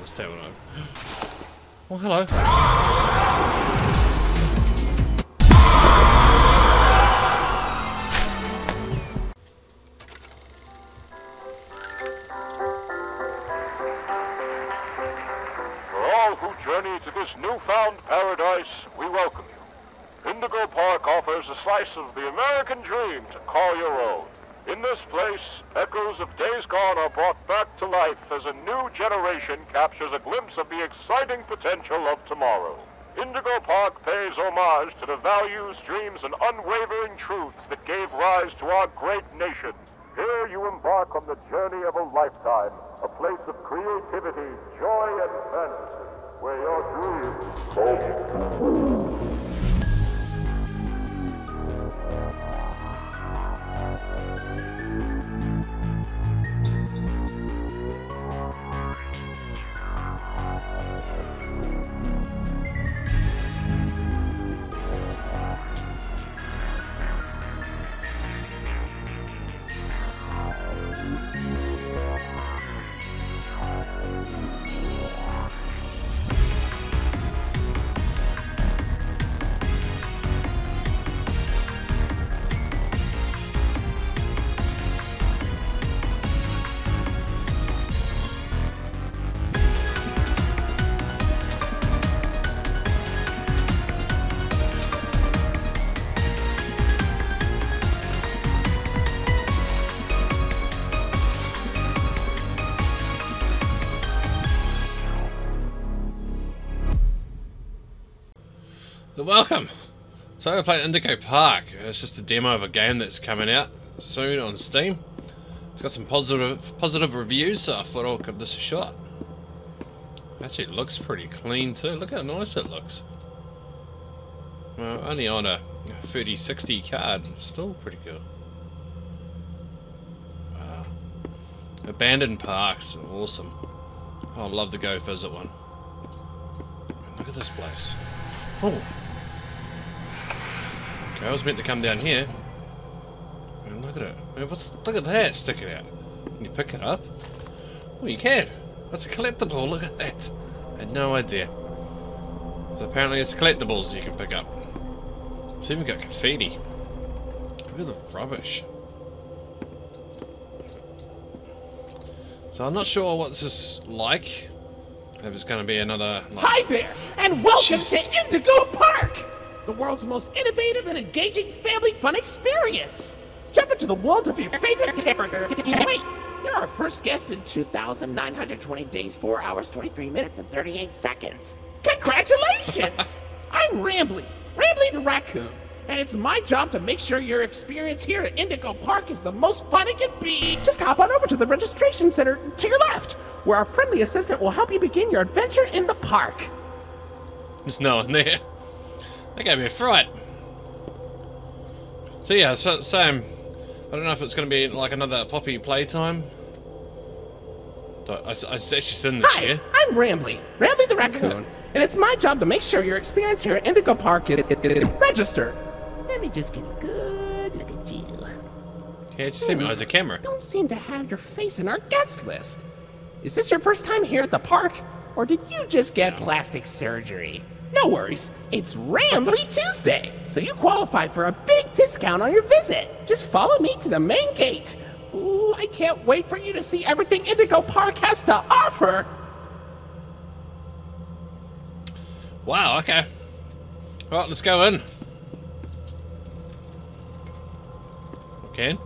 let's Well, oh, hello. For all who journey to this newfound paradise, we welcome you. Indigo Park offers a slice of the American dream to call your own. In this place, echoes of days gone are brought back to life as a new generation captures a glimpse of the exciting potential of tomorrow. Indigo Park pays homage to the values, dreams, and unwavering truths that gave rise to our great nation. Here you embark on the journey of a lifetime, a place of creativity, joy, and fantasy, where your dreams come. Welcome. So I played Indigo Park. It's just a demo of a game that's coming out soon on Steam. It's got some positive positive reviews, so I thought I'll give this a shot. Actually, it looks pretty clean too. Look how nice it looks. Well, only on a 3060 card, still pretty good. Wow. Abandoned parks, awesome. Oh, I'd love to go visit one. Look at this place. Oh. I was meant to come down here. And look at it. Man, what's look at that sticking out. Can you pick it up? Oh you can. That's a collectible, look at that. I had no idea. So apparently it's collectibles you can pick up. It's even got graffiti. Look at the rubbish. So I'm not sure what this is like. If it's going to be another. Like, Hi there, and welcome to Indigo Park, the world's most innovative and engaging family fun experience. Jump into the world of your favorite character. Wait, you're our first guest in 2,920 days, 4 hours, 23 minutes, and 38 seconds. Congratulations! I'm Rambley, Rambley the raccoon, and it's my job to make sure your experience here at Indigo Park is the most fun it can be. Just hop on over to the registration center to your left, where our friendly assistant will help you begin your adventure in the park. There's no there. That gave me a fright. So yeah, it's the same. I don't know if it's going to be like another Poppy playtime. I, I, I actually sit in the Hi, chair. I'm Rambley, Rambley the raccoon, and it's my job to make sure your experience here at Indigo Park is, is registered. Let me just get a good look at you. Can't you see me? Hmm. Oh, there's a camera. Don't seem to have your face in our guest list. Is this your first time here at the park, or did you just get plastic surgery? No worries, it's Rambley Tuesday, so you qualify for a big discount on your visit. Just follow me to the main gate. Ooh, I can't wait for you to see everything Indigo Park has to offer. Wow, okay. Right, let's go in. Okay.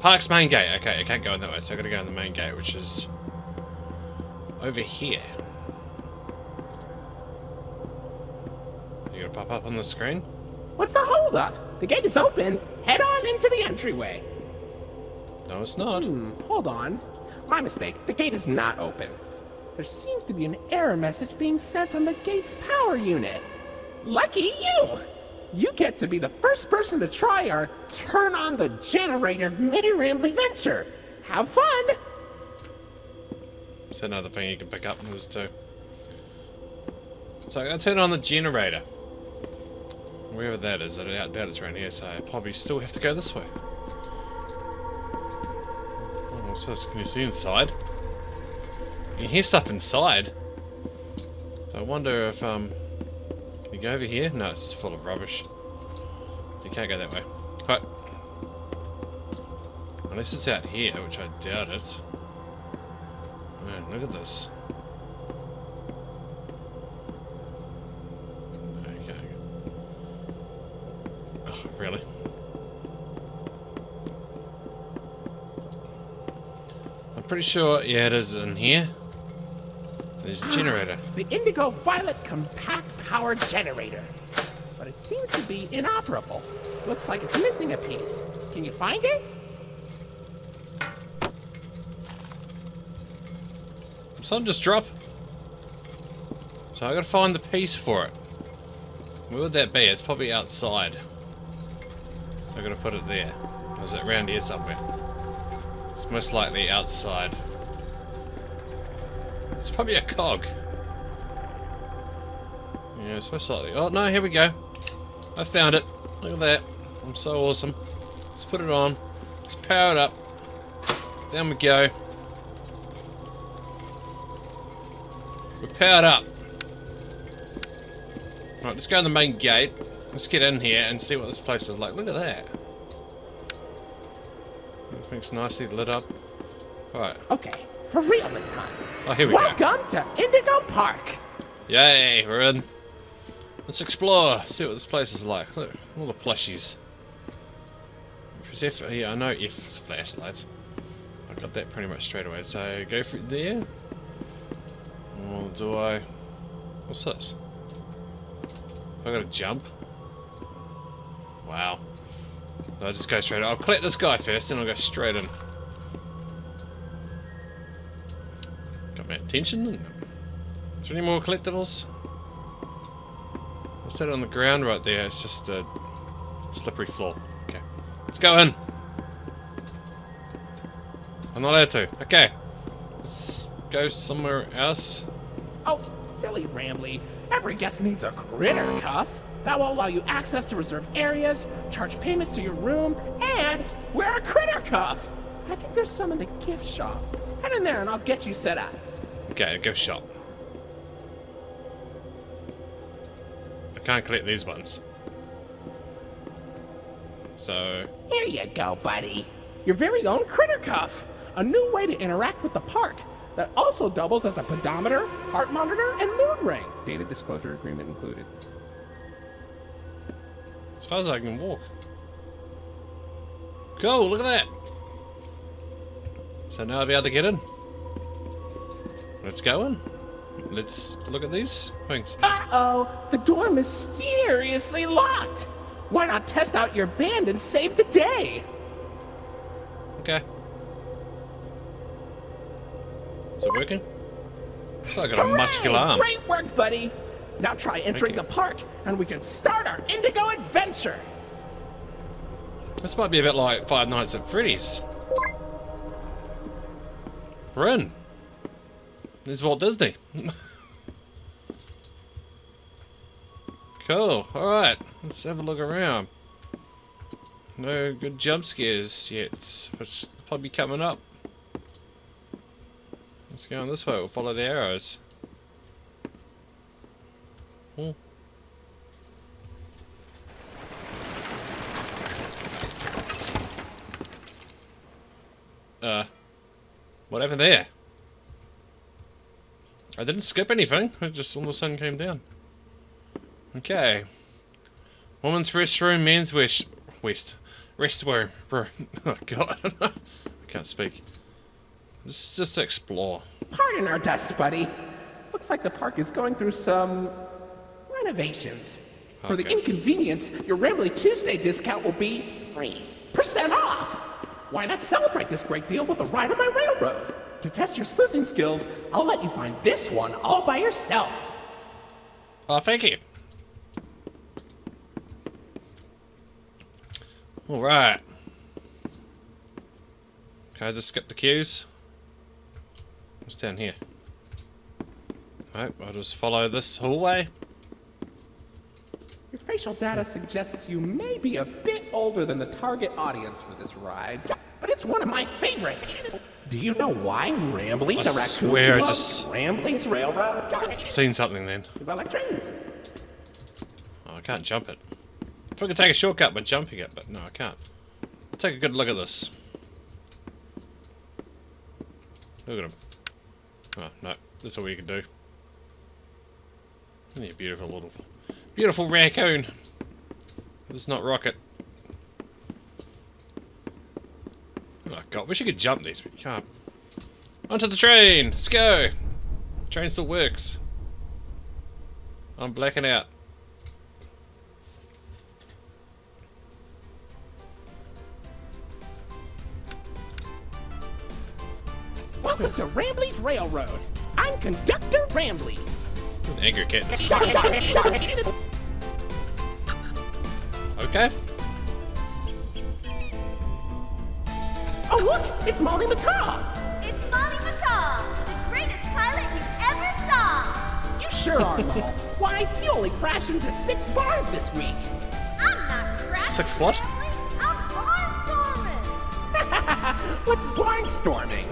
Park's main gate. Okay, I can't go in that way, so I gotta go in the main gate, which is over here. You gonna pop up on the screen? What's the holdup? The gate is open. Head on into the entryway. No, it's not. Hmm, hold on. My mistake. The gate is not open. There seems to be an error message being sent from the gate's power unit. Lucky you! You get to be the first person to try our turn on the generator mini Rambley venture. Have fun! It's another thing you can pick up. There's two. So I'm gonna turn on the generator. Wherever that is, I doubt it's around here, so I probably still have to go this way. Oh, can you see inside? You can hear stuff inside. So I wonder if, um... Can you go over here? No, it's full of rubbish. You can't go that way. Right. Unless it's out here, which I doubt it. Man, look at this. Okay. Oh, really? I'm pretty sure, yeah, it is in here. There's a ah, generator. The Indigo Violet Compact Power Generator. But it seems to be inoperable. Looks like it's missing a piece. Can you find it? Something just drop. So I gotta find the piece for it. Where would that be? It's probably outside. I gotta put it there. Or is it around here somewhere? It's most likely outside. It's probably a cog. Yeah, it's most likely. Oh no, here we go. I found it. Look at that. I'm so awesome. Let's put it on. Let's power it up. Down we go. We're powered up. Right, let's go in the main gate. Let's get in here and see what this place is like. Look at that. Everything's nicely lit up. Alright. Okay, for real this time. Oh, here we go. Welcome to Indigo Park. Yay, we're in. Let's explore, see what this place is like. Look, all the plushies. Press F, yeah, I know F's flashlights. I got that pretty much straight away. So go it there. Or do I... What's this? I gotta jump? Wow. I'll just go straight I'll collect this guy first, then I'll go straight in. Got my attention. Is there any more collectibles? What's that on the ground right there? It's just a slippery floor. Okay. Let's go in. I'm not allowed to. Okay. Let's go somewhere else. Oh, silly Rambley. Every guest needs a critter cuff. That will allow you access to reserved areas, charge payments to your room, and wear a critter cuff. I think there's some in the gift shop. Head in there and I'll get you set up. Okay, gift shop. I can't collect these ones. So, Here you go, buddy. Your very own critter cuff. A new way to interact with the park that also doubles as a pedometer, heart monitor, and mood ring. Data disclosure agreement included. As far as I can walk. Cool, look at that. So now I'll be able to get in. Let's go in. Let's look at these things. Uh-oh, the door mysteriously locked. Why not test out your band and save the day? Okay. Is it working? It's like got a muscular arm. Great work, buddy. Now try entering the park, and we can start our Indigo adventure. This might be a bit like Five Nights at Freddy's. We're in. There's Walt Disney. cool. Alright. Let's have a look around. No good jump scares yet, which probably coming up. Let's go on this way. We'll follow the arrows. Hmm. Uh, what happened there? I didn't skip anything. I just all of a sudden came down. Okay. Woman's restroom, men's west, west, restroom. Bro, oh god, I can't speak. Let's just explore. Pardon our dust, buddy. Looks like the park is going through some renovations. For the inconvenience, your Rambley Tuesday discount will be 3% off. Why not celebrate this great deal with a ride on my railroad? To test your sleuthing skills, I'll let you find this one all by yourself. Oh, thank you. All right. Can I just skip the queues? What's down here? Right, I'll just follow this hallway. Your facial data suggests you may be a bit older than the target audience for this ride, but it's one of my favorites. Do you know why Rambley I the raccoon swear I just- Rambling's railroad? Seen something then. Because I like trains. Oh, I can't jump it. If I could take a shortcut by jumping it, but no, I can't. Let's take a good look at this. Look at him. Oh, no. That's all we can do. Isn't he a beautiful little... Beautiful raccoon. Let's not rocket. Oh god, wish you could jump these, but you can't. Onto the train! Let's go! Train still works. I'm blacking out. Welcome to Rambley's Railroad. I'm Conductor Rambley. An angry kitten. Okay. oh, look! It's Molly McCaw! It's Molly McCaw, the greatest pilot you ever saw. You sure are, Mol. Why, you only crashed into six bars this week. I'm not crashing. Six what? family. I'm barnstorming. What's barnstorming?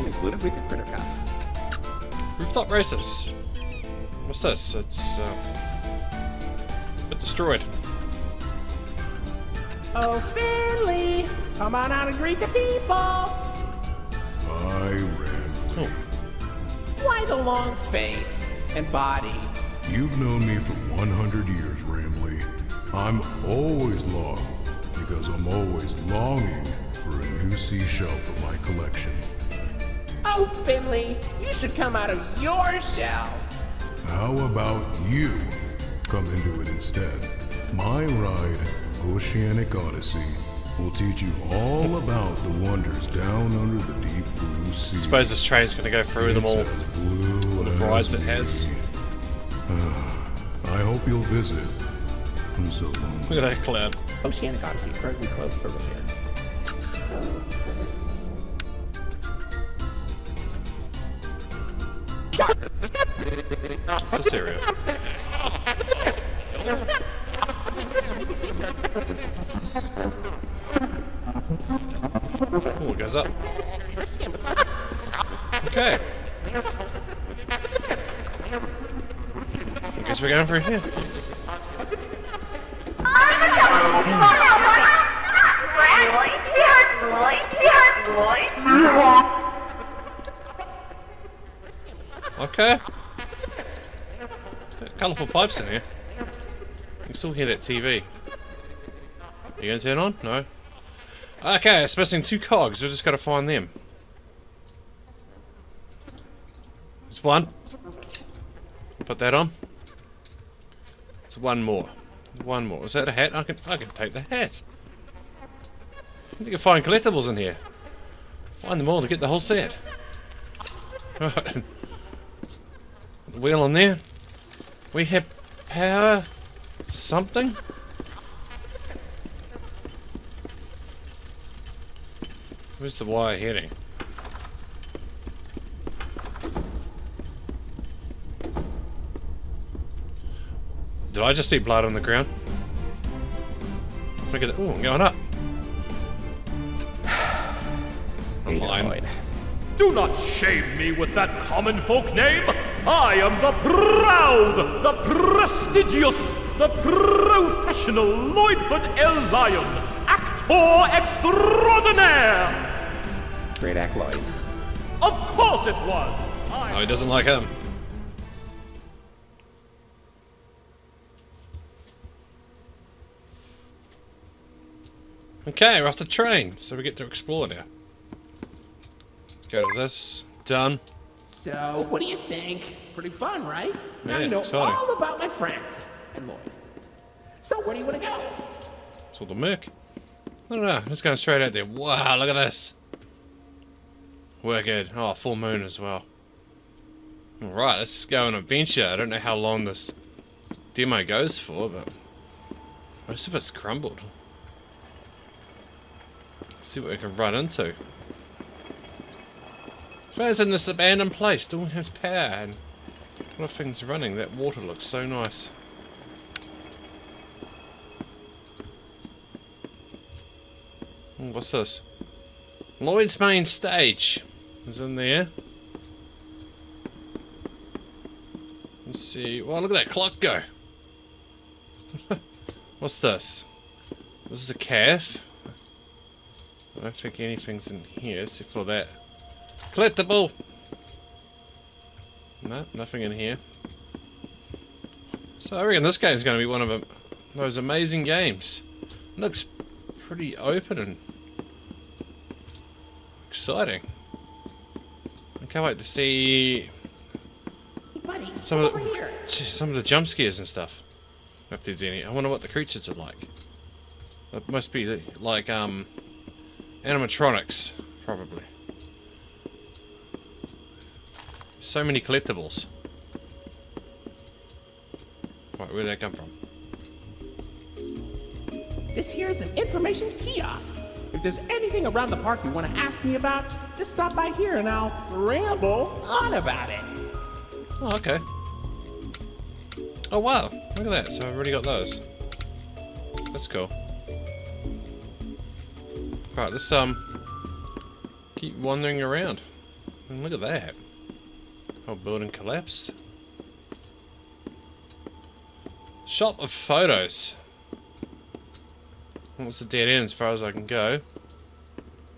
Admission included with your critter cuff. Rooftop races. What's this? It's uh, a bit destroyed. Oh, Finley! Come on out and greet the people! I ran. Oh, Why the long face and body? You've known me for 100 years, Rambley. I'm always long because I'm always longing for a new seashell for my collection. Finley, you should come out of your shell. How about you come into it instead? My ride, Oceanic Odyssey, will teach you all about the wonders down under the deep blue sea. suppose this train's gonna go through them It's all. as blue the rides it has. Ah, I hope you'll visit. I'm so lonely. Look at that cloud. Oceanic Odyssey currently closed for repair. What's? Oh, it goes up. Okay. I guess we're going through here. Okay. Colourful pipes in here. You can still hear that TV. Are you gonna turn on? No. Okay, it's missing two cogs. We've just gotta find them. It's one. Put that on. It's one more. One more. Is that a hat? I can I can take the hat. You can find collectibles in here. Find them all to get the whole set. The wheel on there. We have power something. Where's the wire heading? Did I just see blood on the ground? Look at that. Ooh, I'm going up. I'm lying. Do not shame me with that common folk name. I am the proud, the prestigious, the professional Lloydford L. Lion, actor extraordinaire. Great act, Lloyd. Of course it was. I Oh, he doesn't like him. Okay, we're off the train, so we get to explore now. Go to this. Done. So, what do you think? Pretty fun, right? now Yeah, you know all about my friends and Lloyd. So, where do you want to go? All the Merc. I don't know, just going straight out there. Wow, look at this. We're good. Oh, full moon as well. Alright, let's go on an adventure. I don't know how long this demo goes for, but most of it's crumbled. Let's see what we can run into. Imagine this abandoned place still has power and a lot of things running. That water looks so nice. Oh, what's this? Lloyd's main stage is in there. Let's see. Well, look at that clock go. What's this? This is a calf. I don't think anything's in here except for that. Collectible! No, nothing in here. So I reckon this game's going to be one of those amazing games. It looks pretty open and exciting. I can't wait to see buddy, some of the here. gee, some of the jump scares and stuff. If there's any, I wonder what the creatures are like. It must be like um animatronics, probably. So many collectibles. Right, where did that come from? This here is an information kiosk. If there's anything around the park you want to ask me about, just stop by here and I'll ramble on about it. Oh, okay. Oh wow, look at that. So I've already got those. That's cool. Right, let's um keep wandering around. And look at that. Whole building collapsed. Shop of photos. What's the dead end as far as I can go?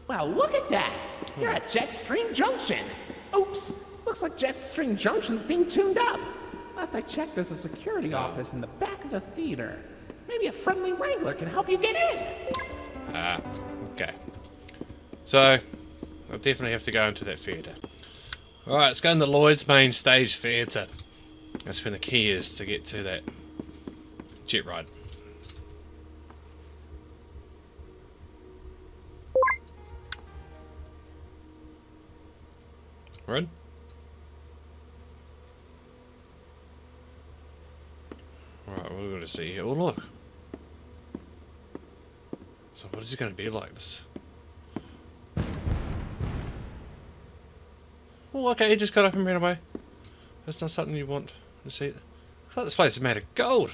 Well, look at that. You're at Jetstream Junction. Oops. Looks like Jetstream Junction's being tuned up. Last I checked, there's a security office in the back of the theater. Maybe a friendly wrangler can help you get in. Ah, okay. So, I'll definitely have to go into that theatre. Alright, let's go in the Lloyd's main stage theatre. That's where the key is to get to that jet ride. Run. Right, what are we going to see here? Oh, look. So what is it going to be like this? Oh, okay, he just got up and ran away. That's not something you want to see. I thought this place is made of gold.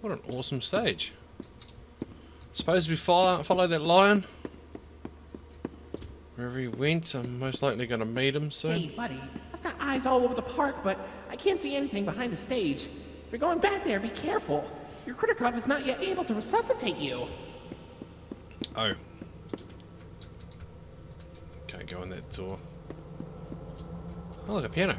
What an awesome stage. Suppose we follow, follow that lion. Wherever he went, I'm most likely going to meet him soon. Hey, buddy. I've got eyes all over the park, but I can't see anything behind the stage. If you're going back there, be careful. Your critter cuff is not yet able to resuscitate you. Oh. Can't go in that door. Oh, look, a piano.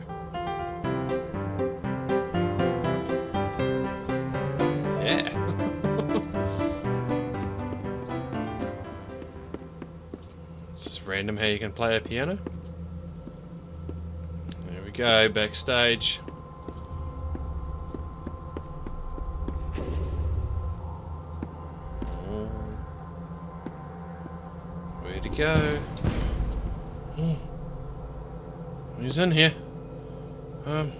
Yeah. it's just random how you can play a piano. There we go, backstage. Where to go? Hmm. He's in here. Um.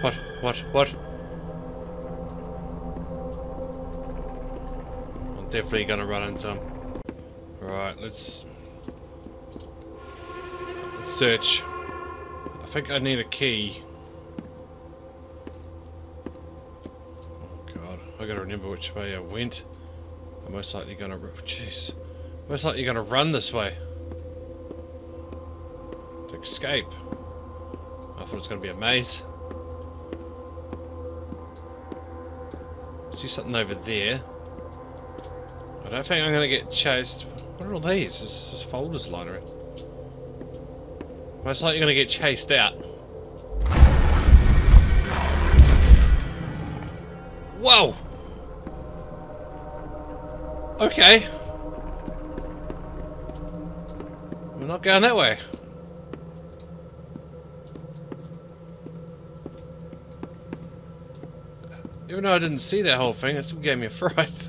What? What? What? I'm definitely gonna run into him. Right, let's. Let's search. I think I need a key. Oh god, I gotta remember which way I went. I'm most likely gonna. Jeez. Most likely gonna run this way. To escape. I thought it was gonna be a maze. See something over there. I don't think I'm gonna get chased. What are all these? There's, folders lying around. Most likely gonna get chased out. Whoa! Okay. We're not going that way. Even though I didn't see that whole thing, it still gave me a fright.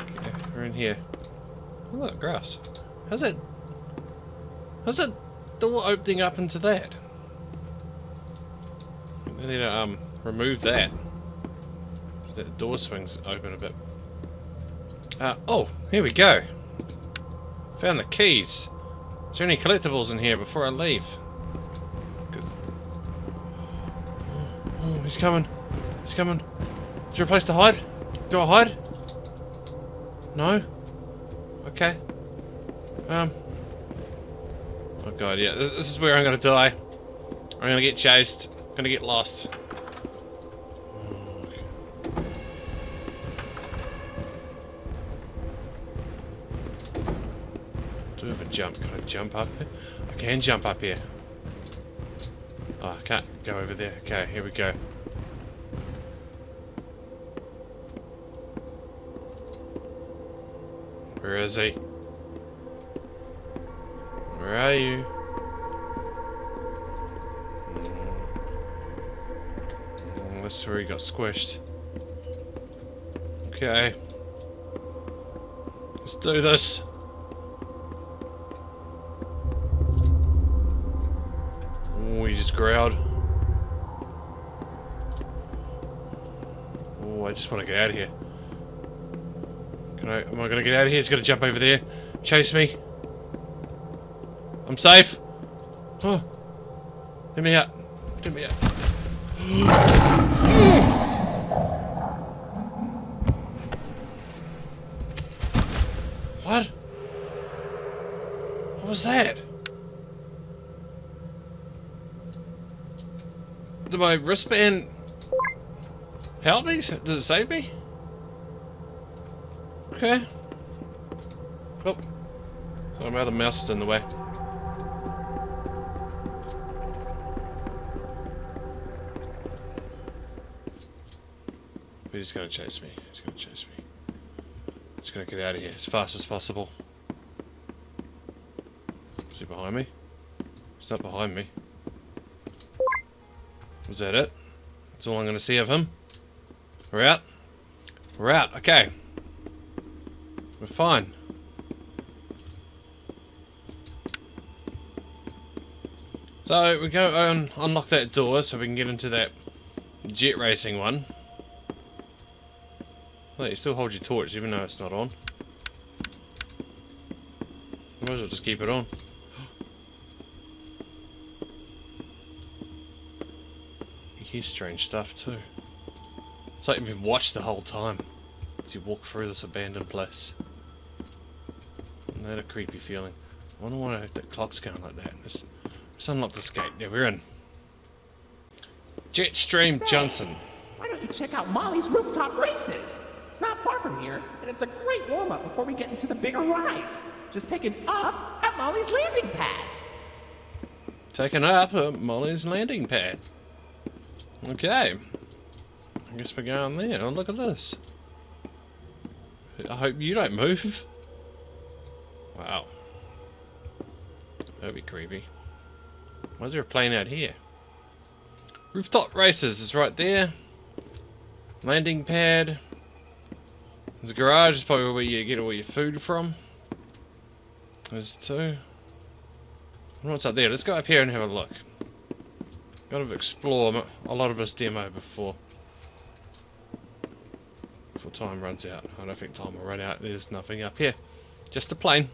Okay, we're in here. Oh, look, grass. How's that? How's that door opening up into that? I need to um remove that. So that door swings open a bit. Uh, oh, here we go. Found the keys. Is there any collectibles in here before I leave? 'Cause- Oh, he's coming. He's coming. Is there a place to hide? Do I hide? No? Okay. Um. Oh god, yeah. This, this is where I'm gonna die. I'm gonna get chased. I'm gonna get lost. Do have a jump? Can I jump up here? I can jump up here. Oh, I can't go over there. Okay, here we go. Where is he? Where are you? Mm-hmm. That's where he got squished. Okay. Let's do this. Oh, he just growled. Oh, I just want to get out of here. I, am I gonna get out of here? He's gonna jump over there. Chase me. I'm safe. Oh. Let me out. Let me out. what? What was that? Did my wristband help me? Does it save me? Okay. Oh. So my other mouse is in the way. But he's gonna chase me. He's gonna chase me. Just gonna get out of here as fast as possible. Is he behind me? He's not behind me. Was that it? That's all I'm gonna see of him. We're out. We're out. Okay. Fine. So we go and unlock that door so we can get into that jet racing one. Wait, you still hold your torch even though it's not on. Might as well just keep it on. You hear strange stuff too. It's like you've been watched the whole time as you walk through this abandoned place. Isn't that a creepy feeling? I wonder why the clock's going like that. Let's, let's unlock this gate. Yeah, we're in. Jetstream Junction. Why don't you check out Molly's rooftop races? It's not far from here, and it's a great warm up before we get into the bigger rides. Just take it up at Molly's landing pad. Taken up at Molly's landing pad. Okay. I guess we're going there. Oh, look at this. I hope you don't move. Wow. That'd be creepy. Why is there a plane out here? Rooftop races is right there. Landing pad. There's a garage, is probably where you get all your food from. There's two. What's up there. Let's go up here and have a look. Gotta explore a lot of this demo before before time runs out. I don't think time will run out. There's nothing up here. Just a plane.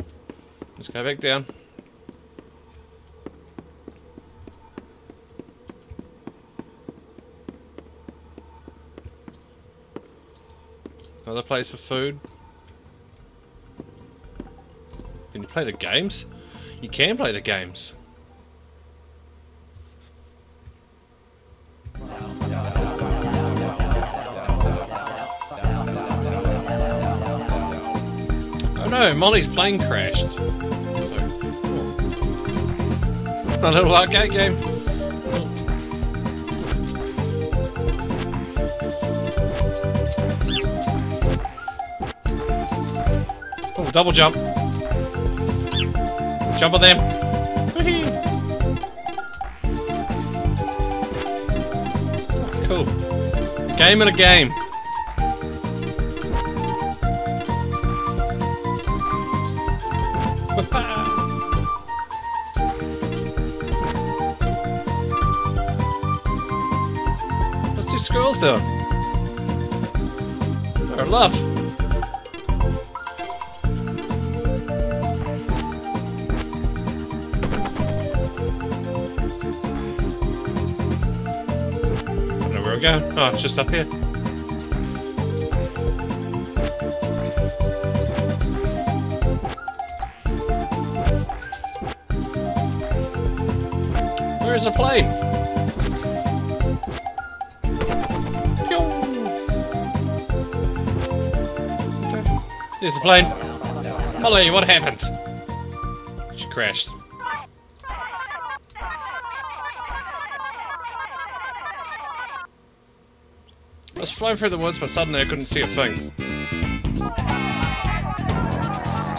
Let's go back down. Another place for food. Can you play the games? You can play the games. Molly's plane crashed. Oh, a little arcade game. Oh, double jump. Jump on them. Cool. Game in a game. stone. Our love. Where we go. Oh, it's just up here. Where is the plane? There's the plane. Molly, what happened? She crashed. I was flying through the woods, but suddenly I couldn't see a thing.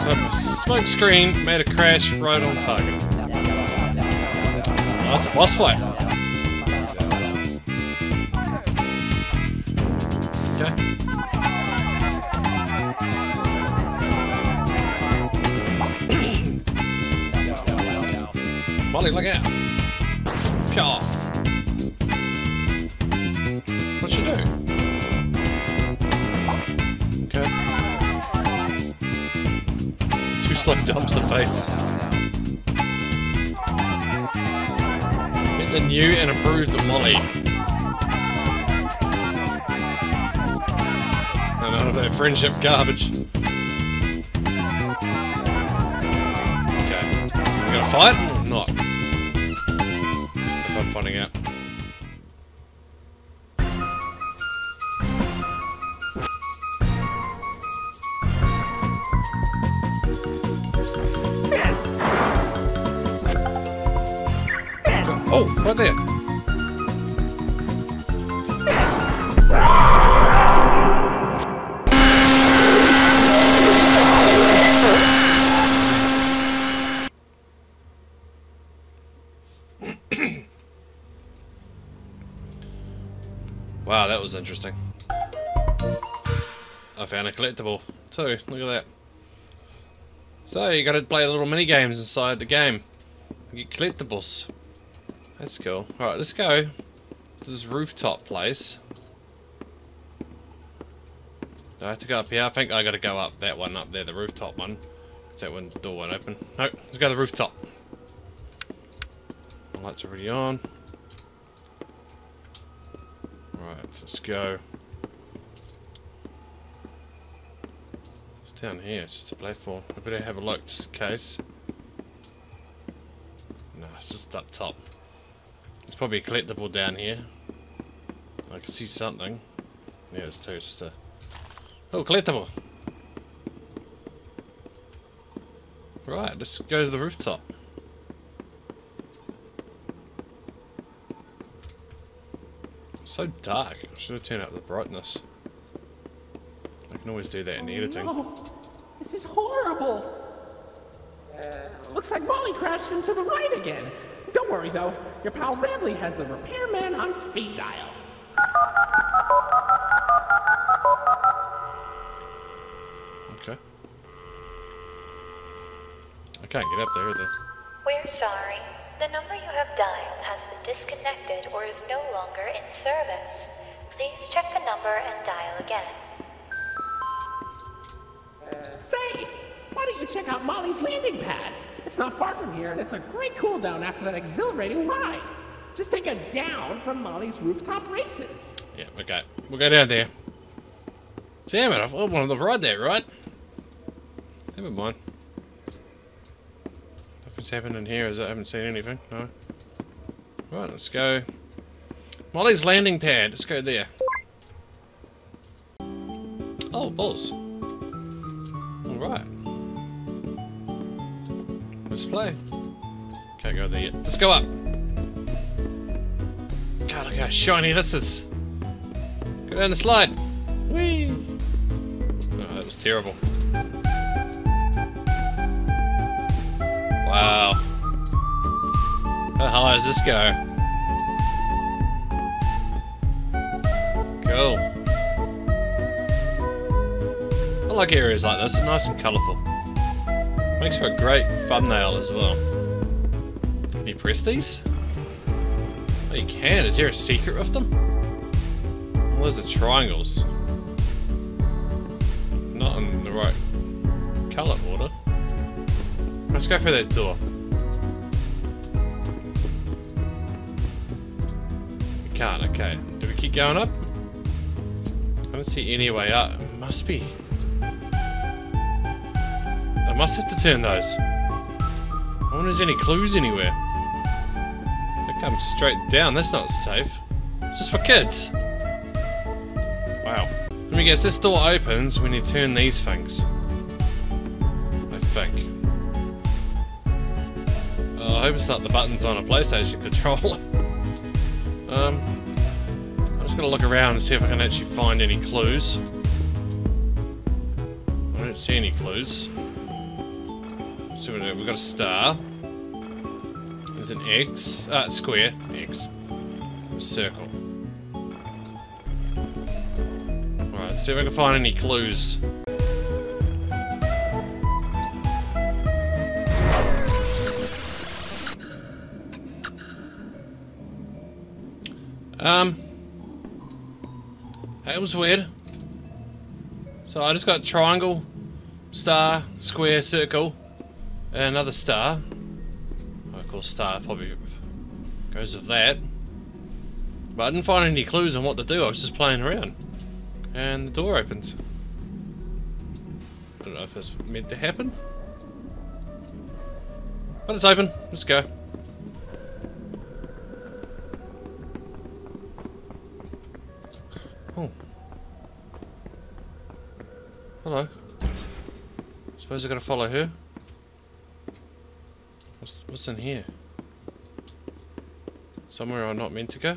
So smoke screen made a crash right on target. Oh, that's a boss fight. Molly, look out! Pyaw! What'd she do? Okay. Too slow dumps the face. Get the new and improved Molly. And none of that friendship garbage. There. wow, that was interesting. I found a collectible too. Look at that. So you got to play a little mini games inside the game. Get collectibles. That's cool. Alright, let's go to this rooftop place. Do I have to go up here? I think I gotta go up that one up there, the rooftop one. Is that one door won't open? No, let's go to the rooftop. The lights already on. Alright, let's go. It's down here, it's just a platform. I better have a look just in case. No, it's just up top. There's probably a collectible down here. I can see something. Yeah, it's. It's a... Oh, collectible! Right, let's go to the rooftop. so dark. I should have turned up the brightness. I can always do that in editing. Oh, this is horrible. Uh, looks like Molly crashed into the right again. Don't worry though, your pal Rambley has the repairman on speed dial. Okay. I can't get up there either. We're sorry. The number you have dialed has been disconnected or is no longer in service. Please check the number and dial again. Say, why don't you check out Molly's landing pad? It's not far from here, and it's a great cool down after that exhilarating ride. Just take a down from Molly's rooftop races. Yeah, okay. We'll go down there. Damn it, I've wanted to ride that, right? Never mind. Nothing's happening in here as I haven't seen anything, no. Right, let's go. Molly's landing pad, let's go there. Oh, balls. Play. Can't go there yet. Let's go up. God, look how shiny this is. Go down the slide. Whee! Oh, that was terrible. Wow. How high does this go? Cool. I like areas like this, they're nice and colourful. Makes for a great thumbnail as well. Can you press these? Oh, you can. Is there a secret with them? Well, those are triangles. Not in the right colour order. Let's go through that door. We Can't, okay. Do we keep going up? I don't see any way up. Must be. I must have to turn those. I wonder if there's any clues anywhere. They come straight down. That's not safe. It's just for kids. Wow. Let me guess. This door opens when you turn these things. I think. Oh, I hope it's not the buttons on a PlayStation controller. um, I'm just gonna look around and see if I can actually find any clues. I don't see any clues. So we've got a star. There's an X, uh, square, X, a circle. Alright, see if I can find any clues. Um, that was weird. So I just got triangle, star, square, circle, another star. I call star probably goes with that. But I didn't find any clues on what to do. I was just playing around, and the door opens. I don't know if that's meant to happen, but it's open. Let's go. Oh. Hello. Suppose I gotta follow her. What's, in here? Somewhere I'm not meant to go?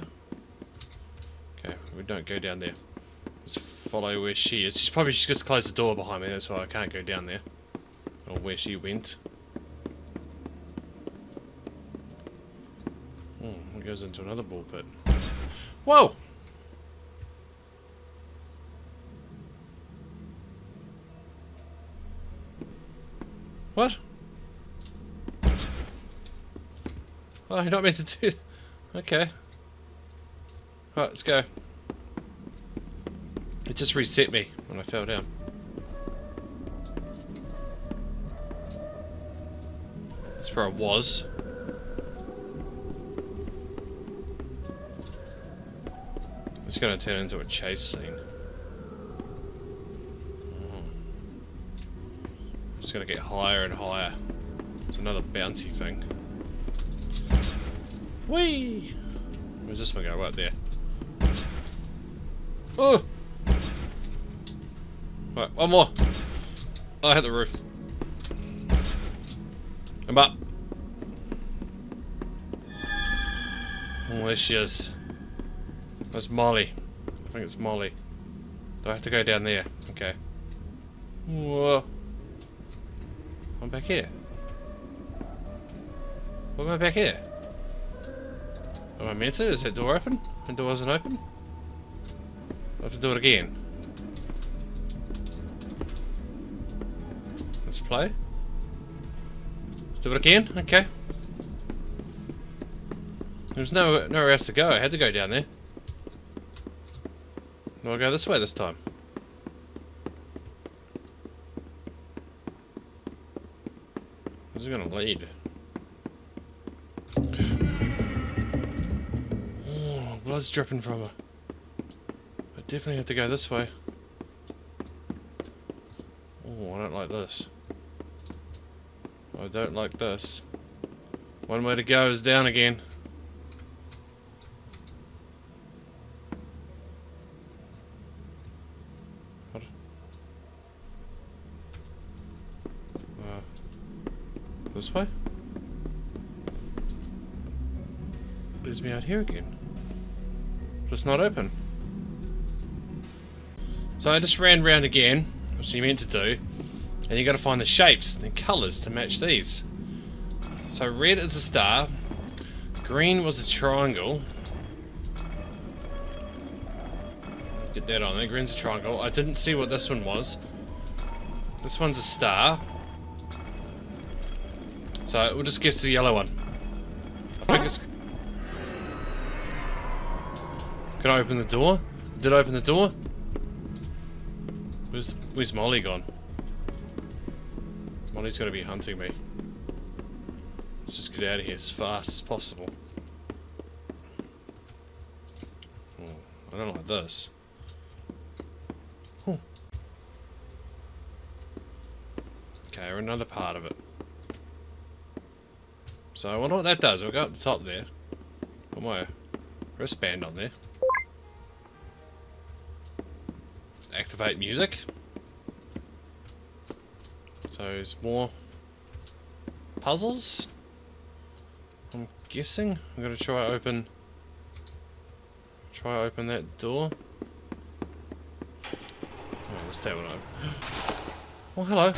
Okay, we don't go down there. Let's follow where she is. She's probably just closed the door behind me, that's why I can't go down there. Or where she went. Oh, it goes into another ball pit. Whoa! What? Oh, you're not meant to do... Okay. Right, let's go. It just reset me when I fell down. That's where I was. It's gonna turn into a chase scene. It's gonna get higher and higher. It's another bouncy thing. Whee! Where's this one going? Right there. Oh! Right, one more. Oh, I hit the roof. I'm up. Oh, there she is. That's Mollie. I think it's Mollie. Do I have to go down there? Okay. Whoa. I'm back here. What am I back here? Meant to? Is that door open? The door wasn't open? I have to do it again. Let's play. Let's do it again? Okay. There's no nowhere else to go. I had to go down there. Do I go this way this time? Where's it gonna lead? Blood's dripping from her. I definitely have to go this way. Oh, I don't like this. I don't like this. One way to go is down again. What? Uh, this way? Leads me out here again. But it's not open. So I just ran round again, which you meant to do. And you gotta find the shapes and colours to match these. So red is a star, green was a triangle. Get that on there, green's a triangle. I didn't see what this one was. This one's a star. So we'll just guess the yellow one. I think it's... Can I open the door? Did I open the door? Where's, where's Mollie gone? Mollie's gonna be hunting me. Let's just get out of here as fast as possible. Oh, I don't like this. Oh. Okay, we're another part of it. So I wonder what that does. We'll go up the top there. Put my wristband on there. Activate music. So there's more puzzles. I'm guessing. I'm gonna try open try open that door. Oh, that one open. Oh hello.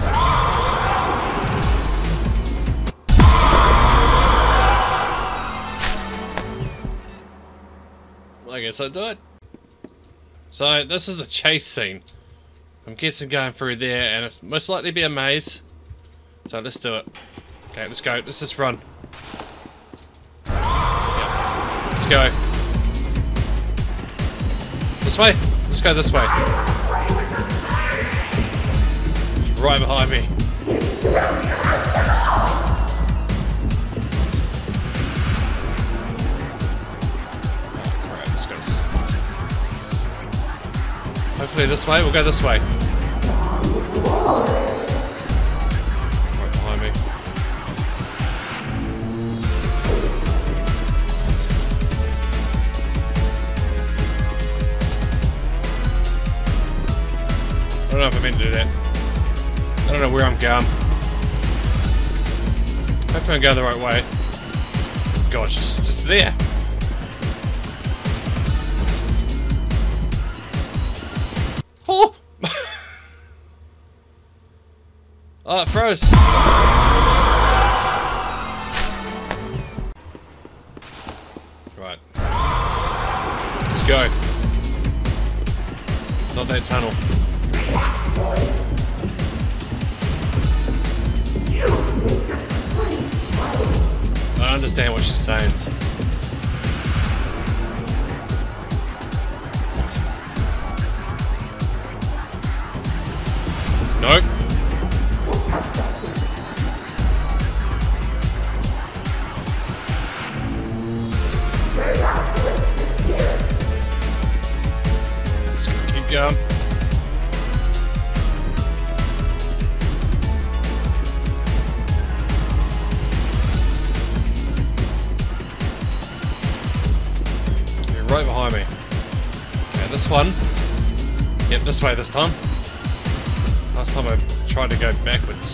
I guess I do it. So this is a chase scene. I'm guessing going through there and it's most likely be a maze. So let's do it. Okay, let's go. Let's just run. Yeah. Let's go. This way. Let's go this way. Right behind me. Hopefully this way. We'll go this way. Right behind me. I don't know if I meant to do that. I don't know where I'm going. Hopefully I'm going the right way. Gosh, just, just there. It froze. This time. Last time I tried to go backwards.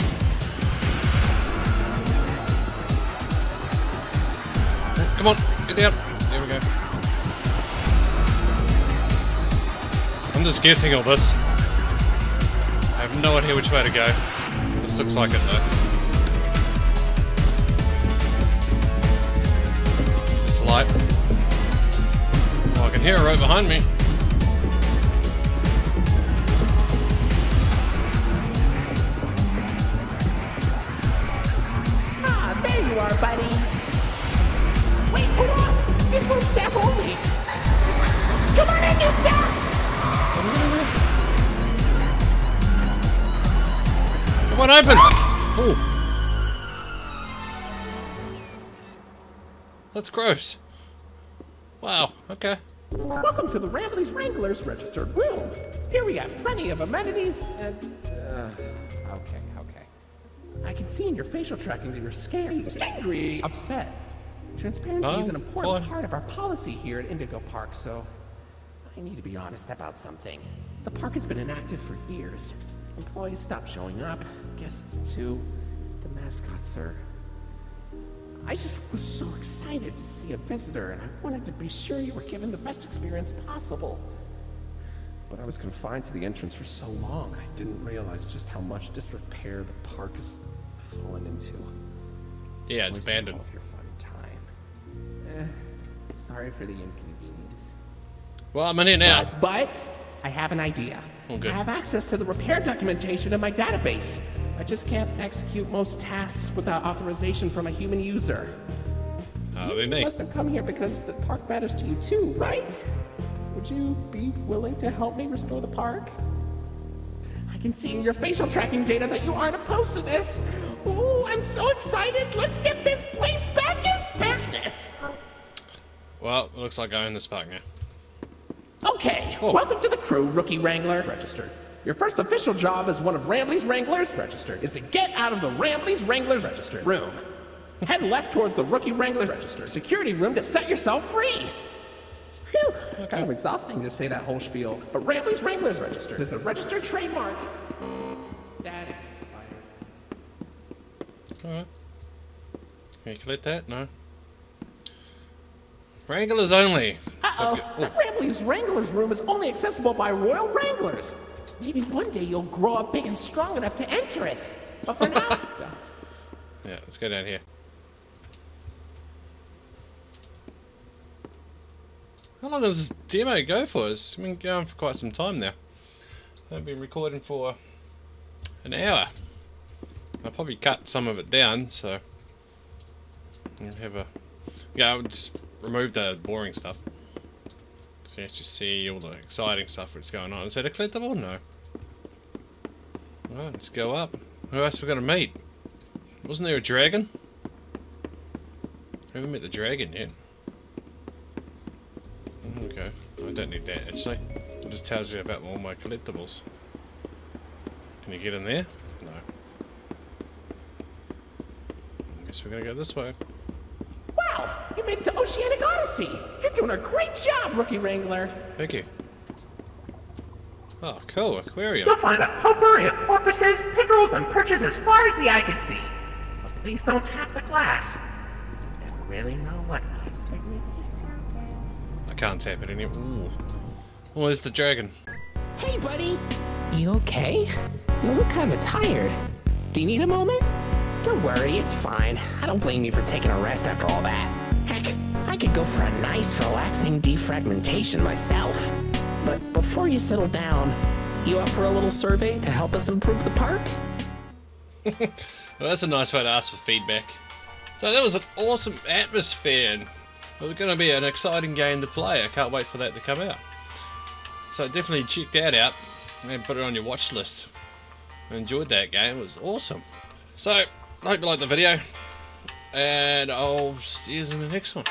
Come on, get down. There we go. I'm just guessing all this. I have no idea which way to go. This looks like it though. Is this light? Oh, I can hear it right behind me. Come on, open! Oh. That's gross. Wow, okay. Welcome to the Rambley's Wranglers registered room. Here we have plenty of amenities and. Uh, okay, okay. I can see in your facial tracking that you're scared, angry, upset. Transparency Oh, is an important part of our policy here at Indigo Park, so I need to be honest about something. The park has been inactive for years. Employees stopped showing up, guests too. The mascots are I just was so excited to see a visitor, and I wanted to be sure you were given the best experience possible. But I was confined to the entrance for so long, I didn't realize just how much disrepair the park has fallen into. Yeah, it's abandoned. all your fun time. Eh, sorry for the inconvenience. Well, I'm in here now. But, but I have an idea. Oh. I have access to the repair documentation in my database. I just can't execute most tasks without authorization from a human user. That'll You me. must have come here because the park matters to you too, right? Would you be willing to help me restore the park? I can see in your facial tracking data that you aren't opposed to this. Oh, I'm so excited. Let's get this place back in business. Well, it looks like I own this park now. Okay, Oh. welcome to the crew, Rookie Wrangler. Registered. Your first official job as one of Rambley's Wranglers, registered, is to get out of the Rambley's Wranglers, registered, room. Head left towards the Rookie Wrangler, registered, security room to set yourself free. Phew, kind of exhausting to say that whole spiel, but Rambley's Wranglers, registered, is a registered trademark. That expired. Alright. Can you collect that? No. Wranglers only. Uh-oh, Okay. Oh. Rambley's Wranglers room is only accessible by Royal Wranglers. Maybe one day you'll grow up big and strong enough to enter it. But for now, don't. Yeah, let's go down here. How long does this demo go for? It's been going for quite some time now. I've been recording for an hour. I'll probably cut some of it down, so have a yeah. I'll just remove the boring stuff. So you actually see all the exciting stuff that's going on. Is that a collectible? No. Alright, let's go up. Who else we gonna meet? Wasn't there a dragon? I haven't met the dragon yet. Okay, I don't need that actually. It just tells you about all my collectibles. Can you get in there? No. I guess we're gonna go this way. Wow, you made it to Oceanic Odyssey. You're doing a great job, Rookie Wrangler. Thank you. Oh, cool, aquarium. You'll find a potpourri of porpoises, pickerels, and perches as far as the eye can see. But please don't tap the glass. Never really know what I can't tap it anymore. Ooh. Oh, there's the dragon. Hey, buddy. You okay? You look kind of tired. Do you need a moment? Don't worry, it's fine. I don't blame you for taking a rest after all that. I could go for a nice, relaxing defragmentation myself. But before you settle down, you up for a little survey to help us improve the park? Well, that's a nice way to ask for feedback. So that was an awesome atmosphere, and it was going to be an exciting game to play. I can't wait for that to come out. So definitely check that out and put it on your watch list. I enjoyed that game. It was awesome. So, I hope you liked the video, and I'll see you in the next one.